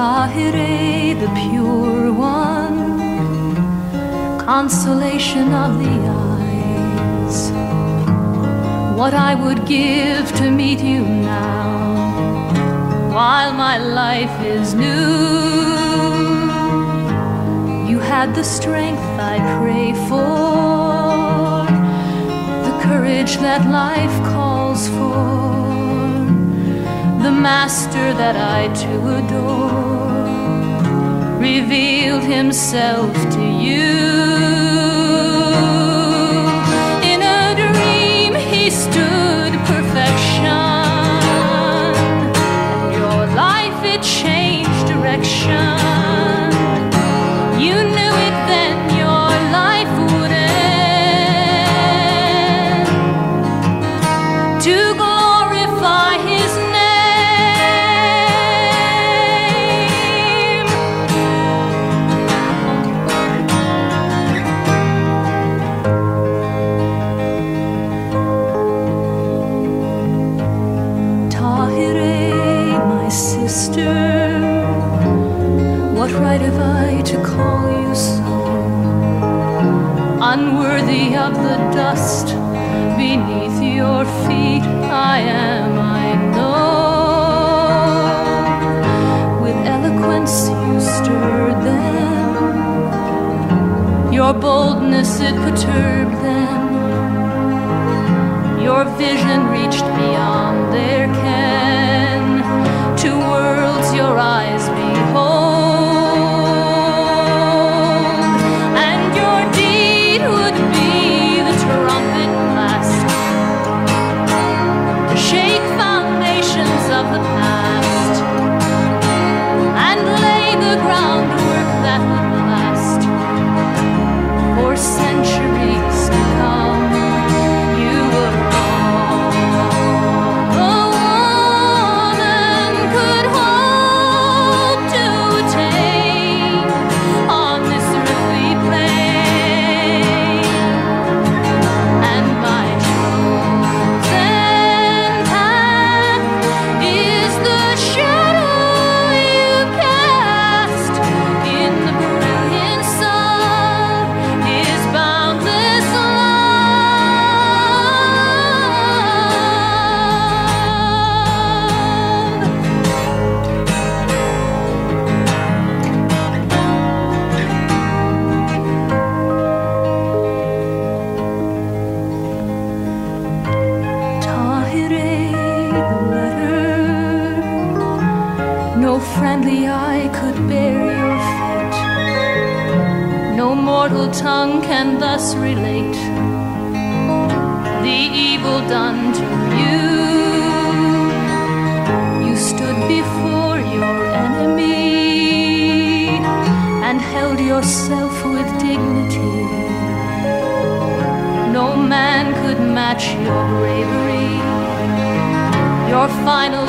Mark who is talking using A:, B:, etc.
A: Tahirih, the pure one, consolation of the eyes. What I would give to meet you now, while my life is new. You had the strength I pray for, the courage that life calls for master that I too adore revealed himself to you. Right have I to call you so? Unworthy of the dust beneath your feet, I am, I know. With eloquence you stirred them, your boldness it perturbed them. Your vision reached beyond their ken to worlds your eyes the past friendly eye could bear your fate. No mortal tongue can thus relate the evil done to you. You stood before your enemy and held yourself with dignity. No man could match your bravery. Your final